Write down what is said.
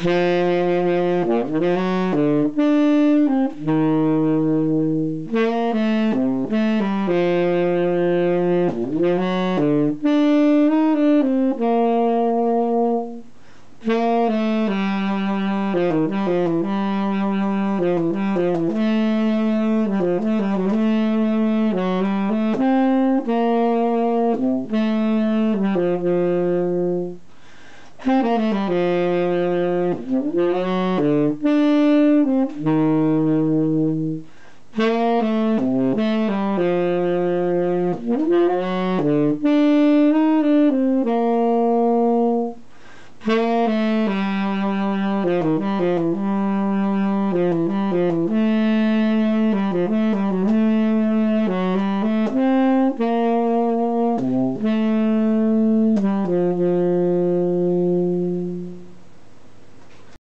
Mm-hmm. Mm-hmm.